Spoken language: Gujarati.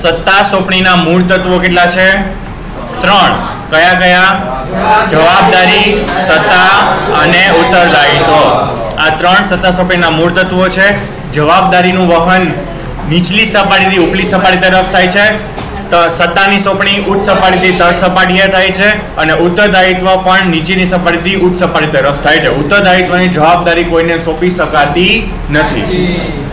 સત્તા સોંપણીના મૂળ તત્વો કેટલા છે? ત્રણ. કયા કયા? જવાબદારી, સત્તા અને ઉત્તરદાયિત્વ. આ ત્રણ સત્તા સોંપણીના મૂળ તત્વો છે. જવાબદારીનું વહન નીચલી સપાટીથી ઉપલી સપાટી તરફ થાય છે. તો સત્તાની સોંપણી ઉચ્ચ સપાટીથી તળ સપાટીએ થાય છે અને ઉત્તરદાયિત્વ પણ નીચેની સપાટીથી ઉચ્ચ સપાટી તરફ થાય છે. ઉત્તરદાયિત્વની જવાબદારી કોઈને સોંપી શકાતી નથી.